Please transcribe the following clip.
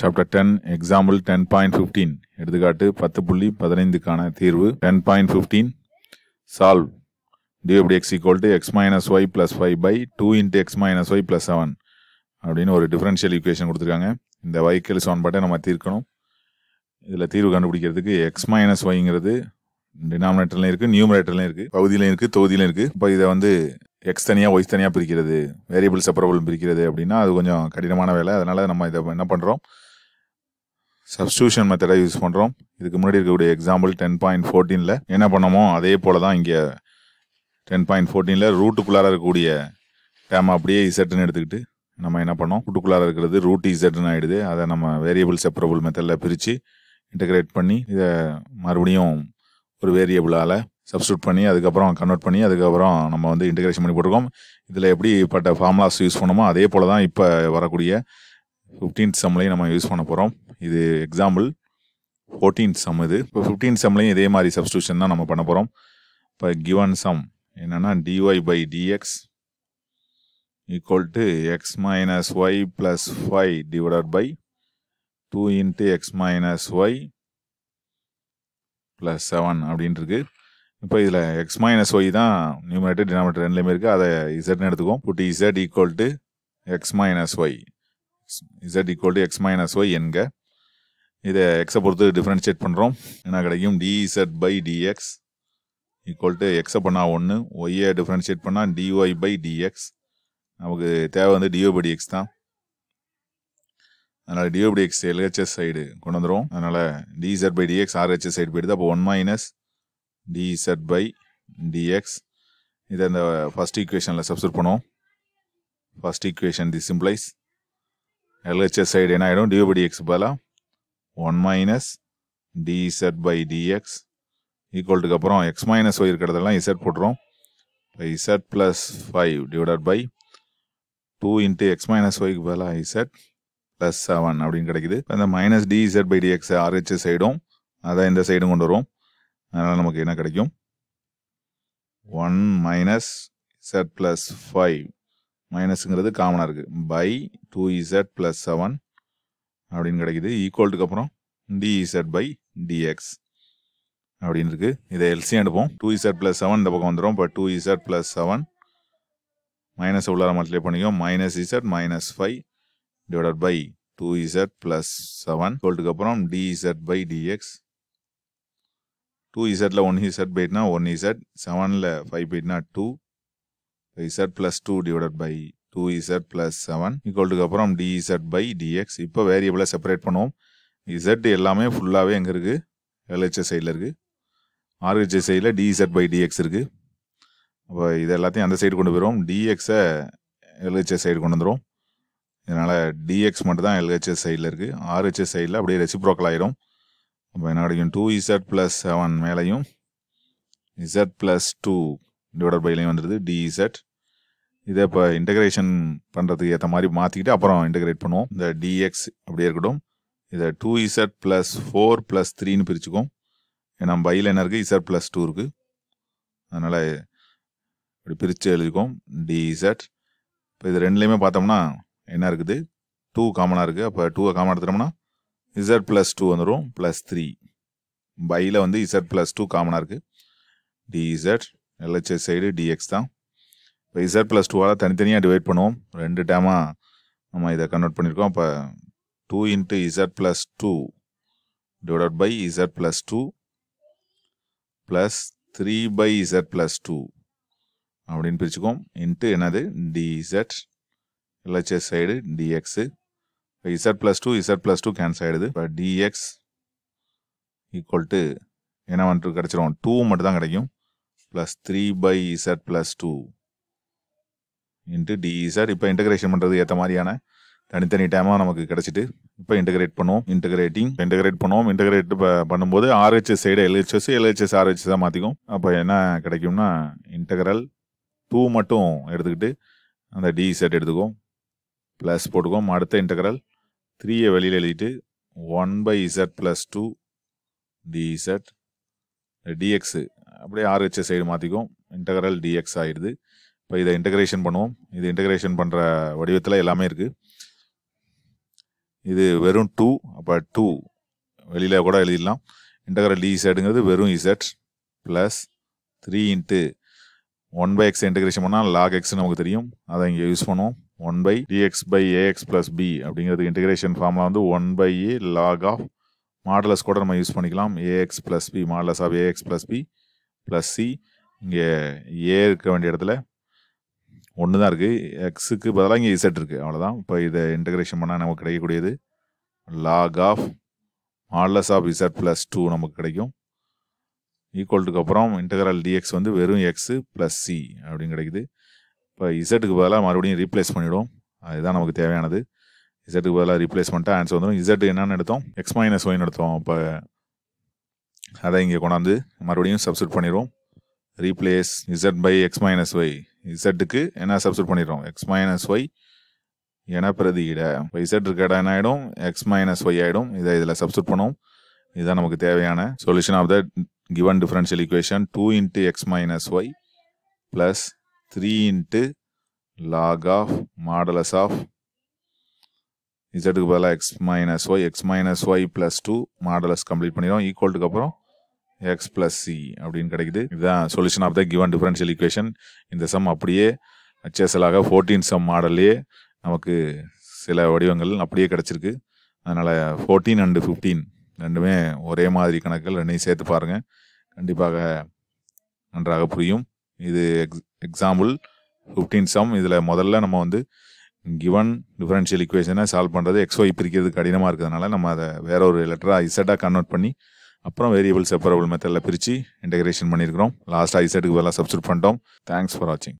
Chapter ten example ten point fifteen எடுத்துக்காட்டு பத்து புள்ளி பதினைந்துக்கான தீர்வு ten point fifteen solve டிஎப்டி X equal to X minus Y plus five by two into X minus Y plus seven அப்படின்னு ஒரு differential equation கொடுத்துருக்காங்க. இந்த வைக்கல் சமன்பாட்டை நம்ம தீர்க்கணும். இதில் தீர்வு கண்டுபிடிக்கிறதுக்கு எக்ஸ் மைனஸ் ஒய்ங்கிறது டினாமினேட்டர்லையும் இருக்குது நியூமரேட்டர்லையும் இருக்குது பகுதியிலையும் இருக்குது தொகுதியிலையும் இருக்குது இப்போ இதை வந்து எக்ஸ் தனியாக ஒய்ஸ் தனியாக பிரிக்கிறது வேரியபிள் செப்பரபிள் பிரிக்கிறது அப்படின்னா அது கொஞ்சம் கடினமான வேலை. அதனால் நம்ம இதை என்ன பண்ணுறோம் சப்ஸ்டியூஷன் மெத்தடை யூஸ் பண்ணுறோம் இதுக்கு முன்னாடி இருக்கக்கூடிய எக்ஸாம்பிள் டென் பாயிண்ட் ஃபோர்டீனில் என்ன பண்ணமோ அதே போல தான் இங்கே டென் பாயிண்ட் ஃபோர்டீனில் ரூட்டுக்குள்ளார இருக்கக்கூடிய டேம் அப்படியே இசட்டுன்னு எடுத்துக்கிட்டு நம்ம என்ன பண்ணோம்? ரூட்டுக்குள்ளார இருக்கிறது ரூட் இசட்னு ஆகிடுது அதை நம்ம வேரியபிள் செப்பரபிள் மெத்தடில் பிரித்து இன்டகிரேட் பண்ணி இதை மறுபடியும் ஒரு வேரியபிளால் சப்ஸ்டியூட் பண்ணி அதுக்கப்புறம் கன்வெர்ட் பண்ணி அதுக்கப்புறம் நம்ம வந்து இன்டகிரேஷன் பண்ணி போட்டிருக்கோம். இதில் எப்படிப்பட்ட ஃபார்முலாஸ் யூஸ் பண்ணோமோ அதே போல் தான் இப்போ வரக்கூடிய ஃபிஃப்டீன்த் செம்லையும் நம்ம யூஸ் பண்ண போகிறோம் இது எக்ஸாம்பிள் ஃபோர்டீன்த் சம் இது. இப்போ ஃபிஃப்டீன் செம்லையும் இதே மாதிரி சப்ஸ்டியூஷன் தான் நம்ம பண்ண போகிறோம் இப்போ கிவன் சம் என்னன்னா dy by dx equal to x minus y plus 5 divided by 2 into x minus y plus 7 அப்படின்னு இப்போ இதில் எக்ஸ் மைனஸ் ஒய் தான் நியூமரேட்டர் டினாமினேட்டர் ரெண்டுலேயுமே இருக்குது அதை இசட்னு எடுத்துக்குவோம். Put Z equal to X minus Y Z equal to X minus Y என்க. இதை எக்ஸை பொறுத்து டிஃப்ரென்ஷியேட் பண்ணுறோம் என்ன கிடைக்கும்? D Z by D X equal to எக்ஸை பண்ணால் ஒன்று ஒய்யை டிஃப்ரென்ஷியேட் பண்ணால் டிஒய் பை டிஎக்ஸ் நமக்கு தேவை வந்து டிஓ பை டிஎக்ஸ் தான். அதனால் D Y by X L H S side கொண்டு வந்துடும் அதனால் D Z by D X R H S side போயிடுது. அப்போ one minus D Z by D X இதை இந்த ஃபர்ஸ்ட் ஈக்குவேஷனில் சப்ஸ்டியூட் பண்ணுவோம். First equation the simplifies L H S side என்ன ஆகிடும் D Y by D X பதிலாக one minus D Z by D X ஈக்குவல்ட்டுக்கு அப்புறம் எக்ஸ் மைனஸ் ஒய் இருக்கிறதெல்லாம் Z போட்டுரும். இப்போ Z plus five divided by two into X minus ஒய்க்கு பதிலாக Z plus seven அப்படின்னு கிடைக்குது. அந்த minus D Z by D X R H சைடும் அதை இந்த சைடும் கொண்டு வரும். அதனால் நமக்கு என்ன கிடைக்கும்? One minus Z plus five மைனஸுங்கிறது காமனாக இருக்குது by two Z plus seven அப்படின்னு கிடைக்குது. ஈக்குவல்ட்டுக்கு அப்புறம் டிஇசட் பை டிஎக்ஸ் அப்படின்னு இருக்கு. இதை எல்சியும் எடுப்போம் டூ இசட் ப்ளஸ் செவன் இந்த பக்கம் வந்துடும் இப்போ two Z plus seven minus உள்ளார மல்டிப்ளை பண்ணிக்கோ minus Z minus five divided by two Z plus seven டுவெல்ட்டுக்கு அப்புறம் D Z by D X two இசட்டில் one Z போயிட்டுனா ஒன் இசட் செவனில் five போயிட்டுனா two Z plus two divided by two Z plus seven ஈக்குவல்ட்டுக்கு அப்புறம் டிஇசட் by dx இப்போ வேரியபிளை separate பண்ணுவோம். Z எல்லாமே ஃபுல்லாகவே எங்கே இருக்குது எல்ஹெச்எஸ் சைடில் இருக்குது ஆர்ஹெச்எஸ் சைடில் டிஇசட் பை டிஎக்ஸ் இருக்குது அப்போ இது எல்லாத்தையும் அந்த சைடு கொண்டு போயிடும் டிஎக்ஸை எல்ஹெச்எஸ் சைடு கொண்டு வந்துடும் இதனால் டிஎக்ஸ் மட்டும் தான் எல்ஹெச்எஸ் சைடில் இருக்குது ஆர்ஹெச்எஸ் சைடில் அப்படியே ரெசிப்ரோக்கல் ஆகிடும் அப்போ என்ன கிடைக்கும்? டூ இசட் ப்ளஸ் செவன் மேலையும் இசட் ப்ளஸ் டூ டிவைடட் பைலையும் வந்துடுது. டிஇசட் இதை இப்போ இன்டகிரேஷன் பண்ணுறதுக்கு ஏற்ற மாதிரி மாற்றிக்கிட்டு அப்புறம் இன்டகிரேட் பண்ணுவோம். இந்த டிஎக்ஸ் அப்படியே இருக்கட்டும். இதை two Z plus four plus த்ரீன்னு பிரிச்சுக்கோம் ஏன்னா பையில் என்ன இருக்குது இசட் ப்ளஸ் டூ இருக்குது அதனால் இப்படி பிரித்து எழுதிக்கோம் டிஇசட் இப்போ இது ரெண்டுலேயுமே பார்த்தோம்னா என்ன இருக்குது? டூ காமனாக இருக்குது அப்போ டூவை காமன் எடுத்துட்டோம்னா இசட் ப்ளஸ் டூ வந்துடும் ப்ளஸ் த்ரீ பையில் வந்து இசட் ப்ளஸ் டூ காமனாக இருக்குது டிஇசட் எல்ஹெச்எஸ் சைடு டிஎக்ஸ் தான். இப்போ இசட் ப்ளஸ் டூவால் தனித்தனியாக டிவைட் பண்ணுவோம். ரெண்டு டேமாக நம்ம இதை கன்வெர்ட் பண்ணியிருக்கோம் அப்போ two into Z plus two divide by Z plus two plus three by Z plus two அப்படின்னு பிரிச்சுக்கோம் இன்ட்டு என்னது? D Z L H S side D X இப்போ Z plus two Z plus two cancel ஆகிடுது இப்போ dx equal to என்ன வந்துட்டு கிடச்சிரும்? Two மட்டும் தான் கிடைக்கும். Plus three by Z plus two into D Z இப்போ இன்டகிரேஷன் பண்ணுறது ஏற்ற மாதிரியான தனித்தனி டைமாக நமக்கு கிடச்சிட்டு இப்போ இன்டகிரேட் பண்ணுவோம் இன்டகிரேட்டிங் இன்டகிரேட் பண்ணுவோம் இன்டகிரேட் பண்ணும்போது R H S side L H S L H S R H S தான் மாற்றிக்கும் அப்போ என்ன கிடைக்கும்னா இன்டகரல் டூ மட்டும் எடுத்துக்கிட்டு அந்த டி செட் எடுத்துக்குவோம். ப்ளஸ் போட்டுக்குவோம். அடுத்த இன்டகரல் த்ரீயை வெளியில் எழுதிட்டு one by Z plus two D Z D X அப்படியே ஆர்ஹெச்எஸ் சைடு மாற்றிக்கும் இன்டகரல் டிஎக்ஸ் ஆகிடுது இப்போ இதை இன்டகிரேஷன் பண்ணுவோம். இது இன்டகிரேஷன் பண்ணுற வடிவத்தில் எல்லாமே இருக்குது இது வெறும் டூ அப்போ டூ வெளியில் கூட எழுதிடலாம். இன்டகிரல் டி இசட்டுங்கிறது வெறும் Z plus three into one by X integration பண்ணால் லாக் எக்ஸ் நமக்கு தெரியும். அதை இங்கே யூஸ் பண்ணுவோம். One by D X by A X plus B அப்படிங்கிறது இன்டகிரேஷன் ஃபார்மில் வந்து one by A log of modulus கூட நம்ம யூஸ் பண்ணிக்கலாம். A X plus B modulus of A X plus B plus C இங்கே ஏ இருக்க வேண்டிய இடத்துல ஒன்று தான் இருக்குது எக்ஸுக்கு பதிலாக இங்கே இசட் இருக்குது அவ்வளோதான் இப்போ இதை இன்டகிரேஷன் பண்ணால் நமக்கு கிடைக்கக்கூடியது log of modulus of Z plus two நமக்கு கிடைக்கும். ஈக்குவல்ட்டுக்கு அப்புறம் இன்டகரல் டிஎக்ஸ் வந்து வெறும் எக்ஸு ப்ளஸ் சி அப்படின்னு கிடைக்குது. இப்போ இசட்டுக்கு பதிலாக மறுபடியும் ரீப்ளேஸ் பண்ணிவிடும் அதுதான் நமக்கு தேவையானது. இசட்டுக்கு பதிலாக ரீப்ளேஸ் பண்ணிட்டா ஆன்சர் வந்துடும் இசட் என்னென்னு எடுத்தோம். எக்ஸ் மைனஸ் ஒயின் எடுத்தோம். இப்போ அதை இங்கே கொண்டாந்து மறுபடியும் சப்ஸ்டியூட் பண்ணிடுவோம். Replace Z by X minus Y இசட்டுக்கு என்ன சப்ஸ்டியூட் பண்ணிடுறோம்? எக்ஸ் மைனஸ் ஒய் என பிரதியிட. இப்போ இசட் இருக்க இடம் என்ன ஆகிடும் எக்ஸ் மைனஸ் ஒய் ஆகிடும் இதை இதில் சப்ஸ்டியூட் பண்ணுவோம். இதுதான் நமக்கு தேவையான solution of the given differential equation two into X minus Y plus three into log of modulus of இசட்டுக்கு பதிலாக X minus Y X minus Y plus two modulus complete பண்ணிடும் ஈக்குவல்ட்டுக்கு அப்புறம் எக்ஸ் ப்ளஸ் சி அப்படின்னு கிடைக்குது. இதுதான் solution of the given differential equation இந்த sum அப்படியே அச்சேசலாக ஃபோர்டீன் சம் மாடல்லையே நமக்கு சில வடிவங்கள் அப்படியே கிடச்சிருக்கு. அதனால் ஃபோர்டீன் அண்டு ஃபிஃப்டீன் ரெண்டுமே ஒரே மாதிரி கணக்குகள் ரெண்டையும் சேர்த்து பாருங்கள் கண்டிப்பாக நன்றாக புரியும். இது எக்ஸ் எக்ஸாம்பிள் ஃபிஃப்டீன் சம் இதில் முதல்ல நம்ம வந்து கிவன் டிஃபரன்ஷியல் இக்குவேஷனை சால்வ் பண்ணுறது எக்ஸ்ஒய் பிரிக்கிறது கடினமாக இருக்கிறதுனால நம்ம அதை வேற ஒரு லெட்டராக இசட்டாக கன்வெர்ட் பண்ணி அப்புறம் வேரியபிள் செப்பரபிள் மெத்தடில் பிரித்து இன்டகிரேஷன் பண்ணியிருக்கிறோம். லாஸ்ட்டாக ஐசெட்டுக்கு வேலை சப்ஸ்டியூட் பண்ணிட்டோம். தேங்க்ஸ் ஃபார் வாட்சிங்